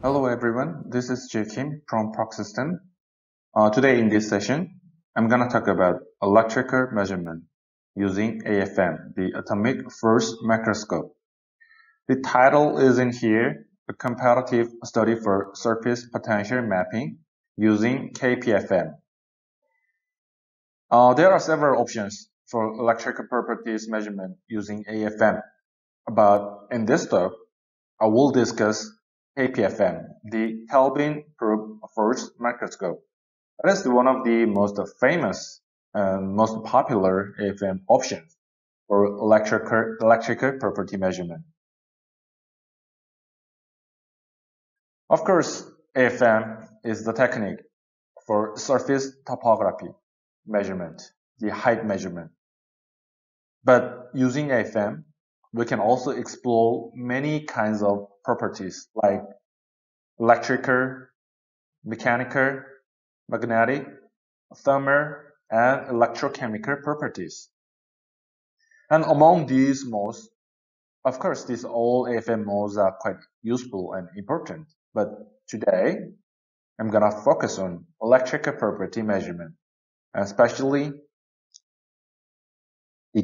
Hello everyone, this is Jake Kim from Park System. Uh, today in this session, I'm gonna talk about electrical measurement using AFM, the Atomic Force Microscope. The title is in here, a comparative study for surface potential mapping using KPFM. Uh, there are several options for electrical properties measurement using AFM, but in this talk, I will discuss KPFM, the Kelvin Probe Force Microscope. That is one of the most famous and most popular AFM options for electrical, electrical property measurement. Of course, AFM is the technique for surface topography measurement, the height measurement. But using AFM, we can also explore many kinds of properties like electrical, mechanical, magnetic, thermal, and electrochemical properties. And among these modes, of course, these all AFM modes are quite useful and important. But today, I'm gonna focus on electrical property measurement, especially the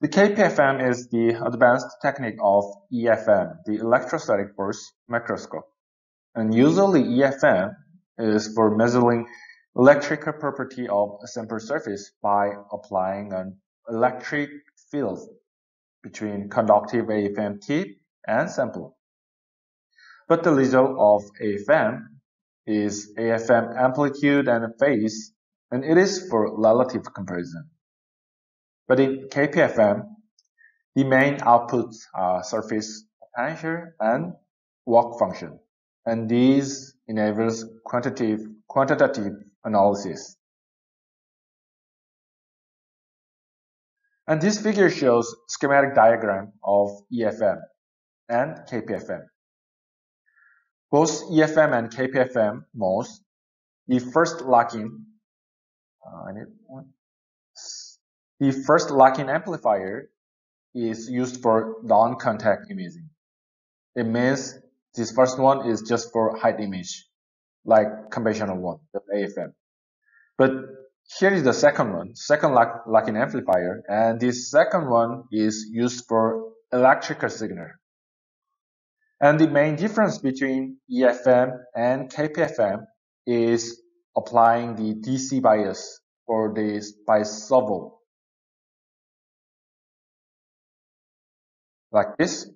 The KPFM is the advanced technique of EFM, the electrostatic force microscope. And usually EFM is for measuring electrical property of a sample surface by applying an electric field between conductive AFM tip and sample. But the result of EFM is EFM amplitude and phase, and it is for relative comparison. But in KPFM, the main outputs are surface potential and work function. And these enables quantitative, quantitative analysis. And this figure shows schematic diagram of EFM and KPFM. Both EFM and KPFM modes, the first lock-in, uh, I need one. The first lock-in amplifier is used for non-contact imaging. It means this first one is just for height image, like conventional one, the AFM. But here is the second one, second lock, lock-in amplifier, and this second one is used for electrical signal. And the main difference between EFM and KPFM is applying the DC bias for this servo like this.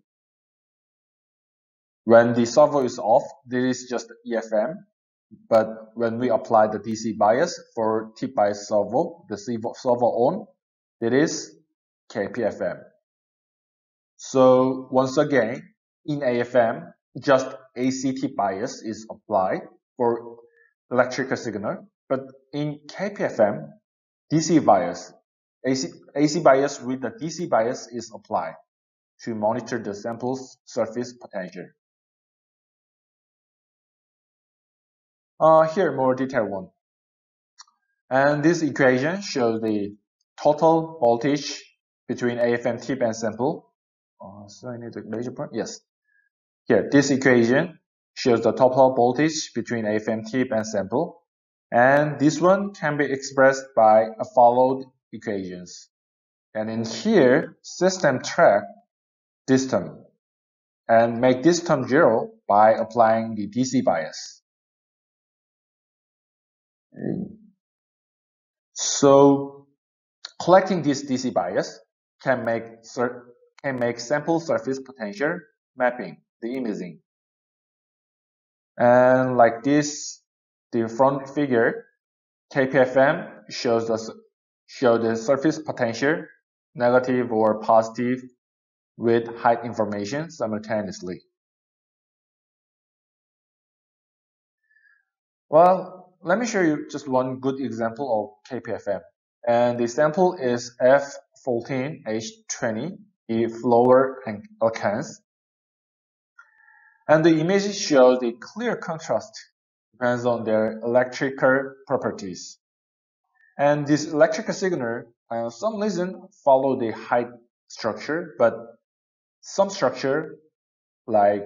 When the servo is off, this is just EFM. But when we apply the DC bias for tip bias servo, the servo on, it is KPFM. So once again, in EFM, just AC tip bias is applied for electrical signal. But in KPFM, DC bias, AC, AC bias with the DC bias is applied to monitor the sample's surface potential. Uh, here, more detailed one. And this equation shows the total voltage between AFM tip and sample. Uh, so I need a major point. Yes. Here, this equation shows the total voltage between AFM tip and sample. And this one can be expressed by a followed equations. And in here, system track this term and make this term zero by applying the DC bias. So collecting this DC bias can make can make sample surface potential mapping, the imaging. And like this, the front figure, KPFM shows the show the surface potential, negative or positive with height information simultaneously. Well, let me show you just one good example of KPFM. And the sample is F14H20, the flower and alkanes. And the image shows the clear contrast depends on their electrical properties. And this electrical signal, uh, some reason, follow the height structure, but some structure, like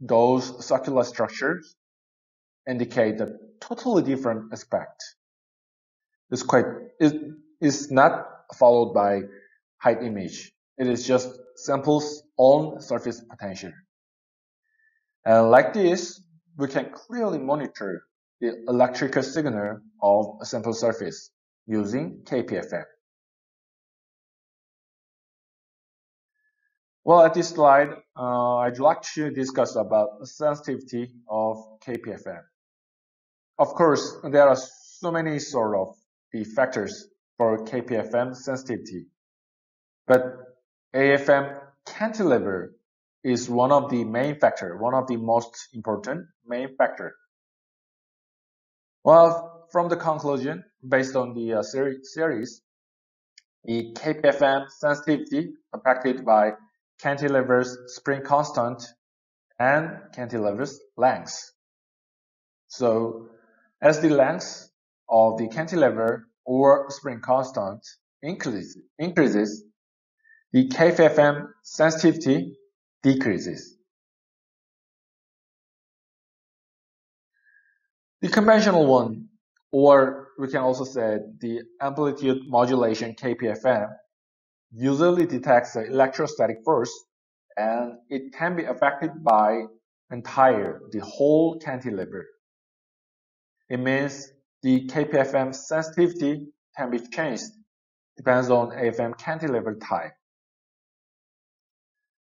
those circular structures, indicate a totally different aspect. It's quite, it is not followed by height image. It is just sample's own surface potential. And like this, we can clearly monitor the electrical signal of a sample surface using KPFM. Well, at this slide, uh, I'd like to discuss about sensitivity of KPFM. Of course, there are so many sort of the factors for KPFM sensitivity, but AFM cantilever is one of the main factor, one of the most important main factor. Well, from the conclusion, based on the uh, series, the KPFM sensitivity affected by cantilever's spring constant and cantilever's length. So, as the length of the cantilever or spring constant increases, increases the KPFM sensitivity decreases. The conventional one, or we can also say the amplitude modulation KPFM, usually detects the electrostatic force and it can be affected by entire, the whole cantilever. It means the KPFM sensitivity can be changed depends on AFM cantilever type.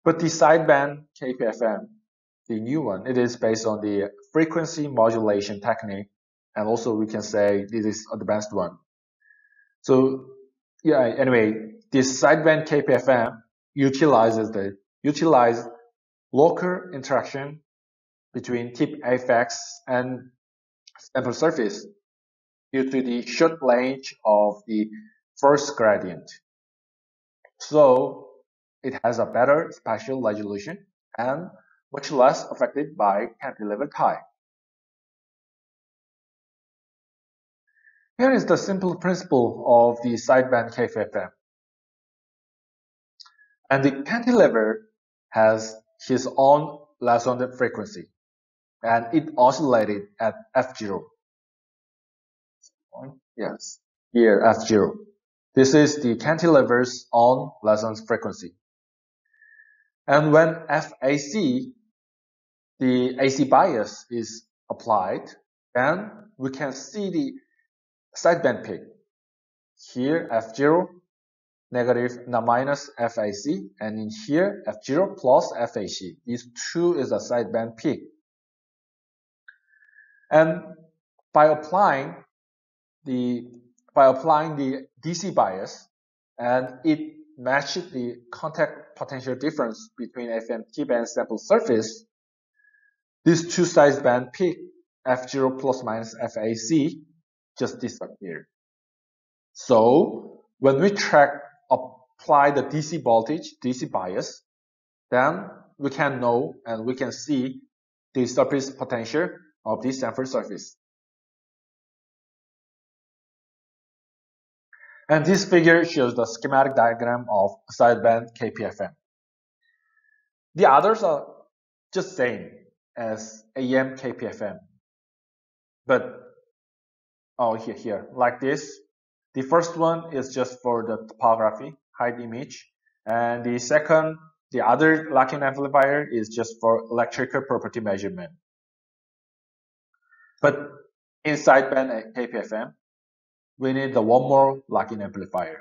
But the sideband KPFM, the new one, it is based on the frequency modulation technique. And also we can say this is advanced one. So yeah, anyway, this sideband KPFM utilizes the utilize local interaction between tip apex and sample surface due to the short range of the force gradient. So it has a better spatial resolution and much less affected by cantilever type. Here is the simple principle of the sideband KPFM. And the cantilever has his own resonance frequency, and it oscillated at f0. Yes, here f0. This is the cantilever's own resonance frequency. And when FAC, the AC bias is applied, then we can see the sideband peak. Here F0, negative minus FAC, and in here F0 plus FAC. These two is a sideband peak. And by applying the by applying the DC bias, and it matched the contact potential difference between FMT band sample surface, these two sideband peak F0 plus minus FAC just disappear. So when we track apply the DC voltage, DC bias, then we can know and we can see the surface potential of this sample surface. And this figure shows the schematic diagram of sideband KPFM. The others are just same as AM KPFM. But, oh, here, here, like this. The first one is just for the topography, height image. And the second, the other lock-in amplifier is just for electrical property measurement. But in sideband KPFM, we need the one more lock-in amplifier,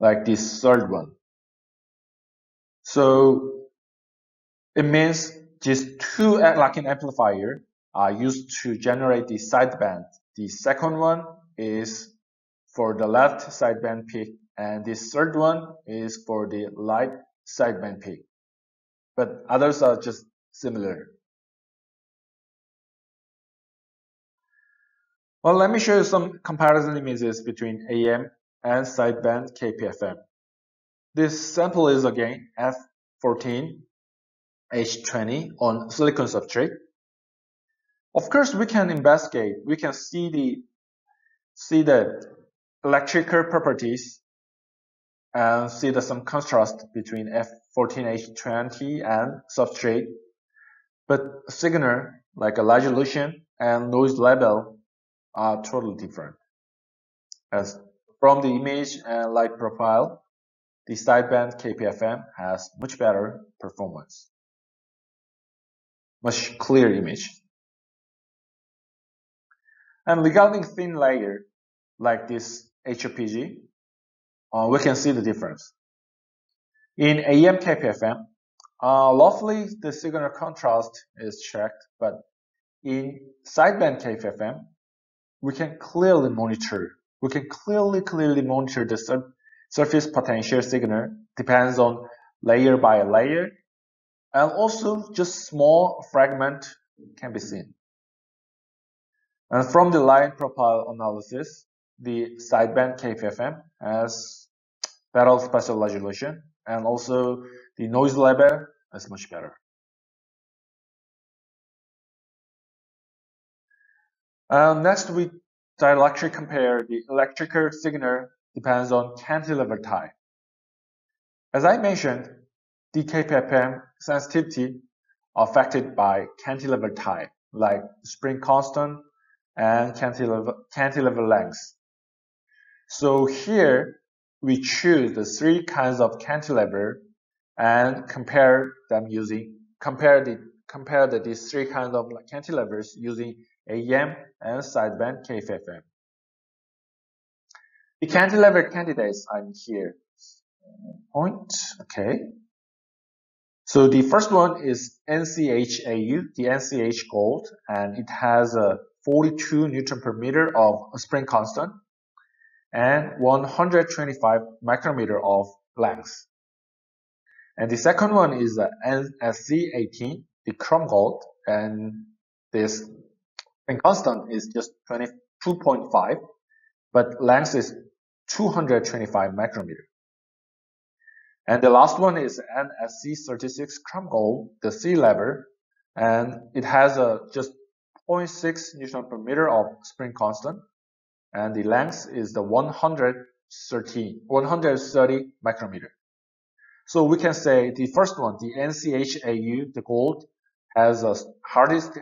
like this third one. So it means these two lock-in amplifier are used to generate the sideband. The second one is for the left sideband peak, and this third one is for the light sideband peak. But others are just similar. Well, let me show you some comparison images between AM and sideband KPFM. This sample is again F14 H20 on silicon substrate. Of course, we can investigate, we can see the see the electrical properties and see the some contrast between F14H20 and substrate. But signal like a light resolution and noise level are totally different. As from the image and light profile, the sideband KPFM has much better performance, much clear image. And regarding thin layer, like this HOPG, uh, we can see the difference. In AM KPFM, uh, lawfully the signal contrast is checked, but in sideband KPFM, we can clearly monitor, we can clearly, clearly monitor the sur surface potential signal depends on layer by layer, and also just small fragment can be seen. And from the line profile analysis, the sideband KPFM has better spatial resolution and also the noise level is much better. Um, next, we dielectric compare the electrical signal depends on cantilever type. As I mentioned, the KPFM sensitivity affected by cantilever type, like spring constant and cantilever, cantilever length. So here we choose the three kinds of cantilever and compare them using compare the compare the, these three kinds of cantilevers using AM and sideband KPFM. The cantilever candidates I'm here. Point. Okay. So the first one is NCHAU, the NCH Gold, and it has a 42 Newton per meter of spring constant and 125 micrometer of length. And the second one is the NSC18, the chrome gold, and this spring constant is just 22.5, but length is 225 micrometer. And the last one is NSC36 chrome gold, the C lever, and it has a just 0.6 Newton per meter of spring constant, and the length is the 130, 130 micrometer. So we can say the first one, the NCHAU, the gold, has a hardest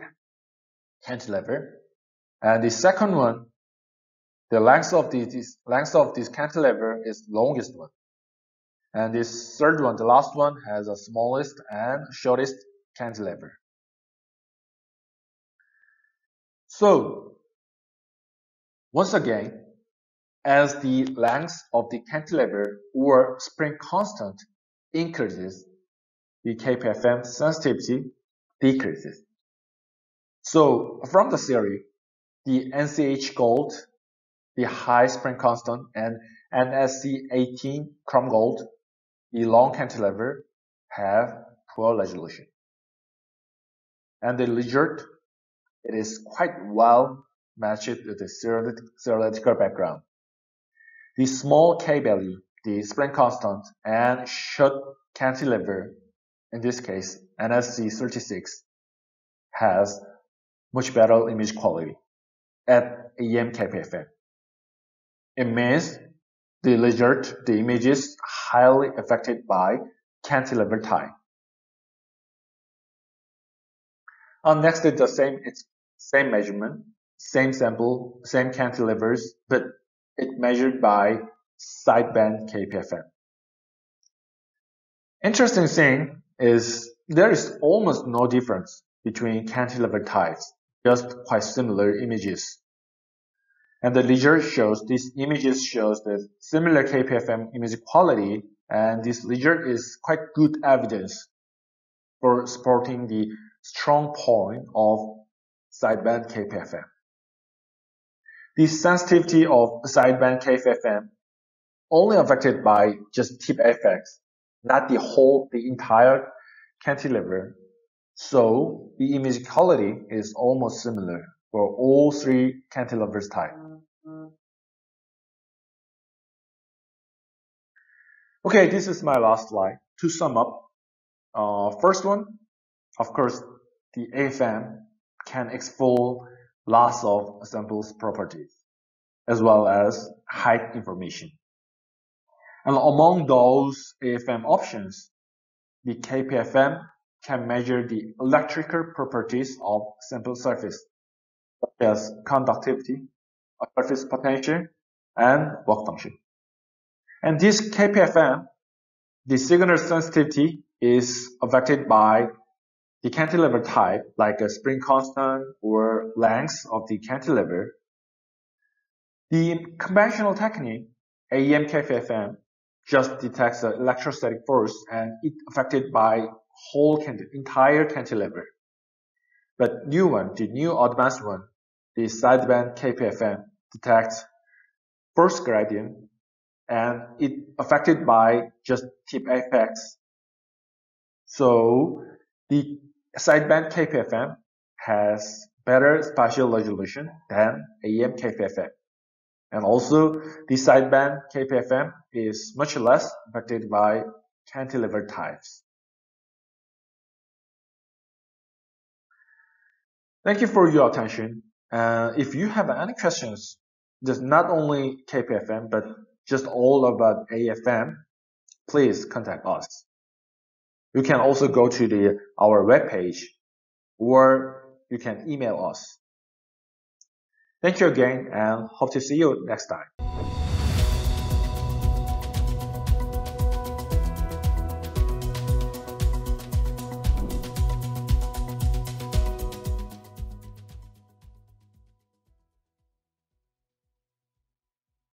cantilever, and the second one, the length of the this length of this cantilever is longest one. And this third one, the last one, has the smallest and shortest cantilever. So, once again, as the length of the cantilever or spring constant increases, the KPFM sensitivity decreases. So, from the theory, the NCH gold, the high spring constant, and NSC 18 chrome gold the long cantilever have poor resolution. And the result, it is quite well matched with the theoretical background. The small K value, the spring constant, and short cantilever, in this case, NSC 36, has much better image quality at AM KPFM. It means the result, the image is highly affected by cantilever time. Uh, next is the same, it's same measurement, same sample, same cantilevers, but it measured by sideband KPFM. Interesting thing is there is almost no difference between cantilever types, just quite similar images. And the ledger shows, these images shows the similar KPFM image quality, and this ledger is quite good evidence for supporting the strong point of sideband KPFM. The sensitivity of sideband KPFM only affected by just tip apex, not the whole, the entire cantilever. So the image quality is almost similar for all three cantilevers type. Okay, this is my last slide. To sum up, uh, first one, of course, the AFM can exfol loss of samples properties as well as height information. And among those AFM options, the KPFM can measure the electrical properties of sample surface, such as conductivity, surface potential, and work function. And this KPFM, the signal sensitivity is affected by the cantilever type, like a spring constant or length of the cantilever. The conventional technique, AM KPFM, just detects the electrostatic force and it affected by whole entire cantilever. But new one, the new advanced one, the sideband KPFM detects force gradient and it affected by just tip apex. So the sideband KPFM has better spatial resolution than AM KPFM. And also the sideband KPFM is much less affected by cantilever types. Thank you for your attention. Uh, if you have any questions, just not only KPFM, but just all about AFM, please contact us. You can also go to the our webpage or you can email us. Thank you again and hope to see you next time.